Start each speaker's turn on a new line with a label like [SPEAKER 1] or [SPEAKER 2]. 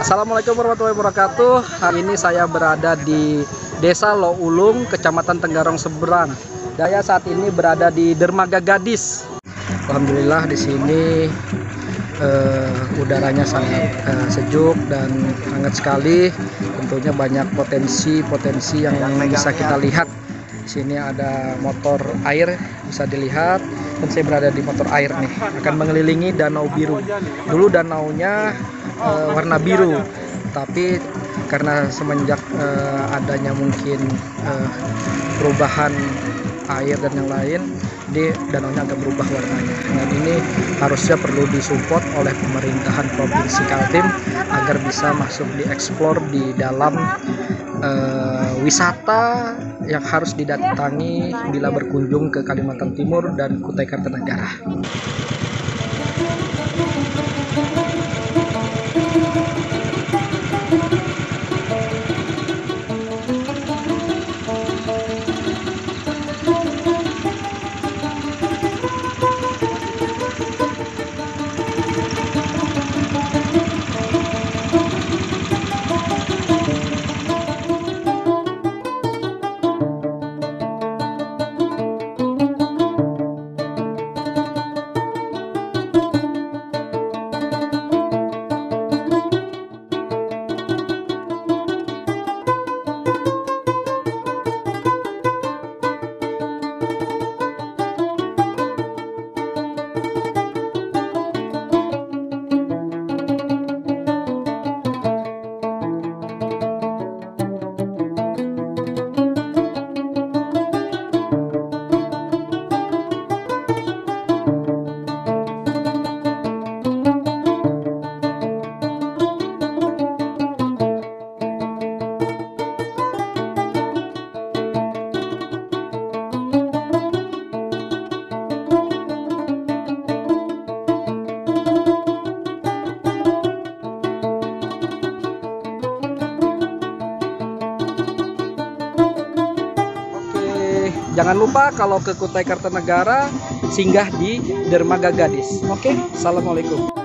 [SPEAKER 1] Assalamualaikum warahmatullahi wabarakatuh. Hari ini saya berada di Desa Loulung, Kecamatan Tenggarong Seberang. Saya saat ini berada di Dermaga Gadis. Alhamdulillah di sini uh, udaranya sangat uh, sejuk dan hangat sekali. Tentunya banyak potensi-potensi yang bisa kita lihat. Di sini ada motor air bisa dilihat dan saya berada di motor air nih akan mengelilingi danau biru. Dulu danaunya uh, warna biru tapi karena semenjak uh, adanya mungkin uh, perubahan air dan yang lain di danaunya agak berubah warnanya dan ini harusnya perlu disupport oleh pemerintahan provinsi Kaltim agar bisa masuk dieksplor di dalam uh, wisata yang harus didatangi bila berkunjung ke Kalimantan Timur dan Kutai Kartanegara. Música Jangan lupa kalau ke Kutai Kartanegara singgah di Dermaga Gadis. Oke, assalamualaikum.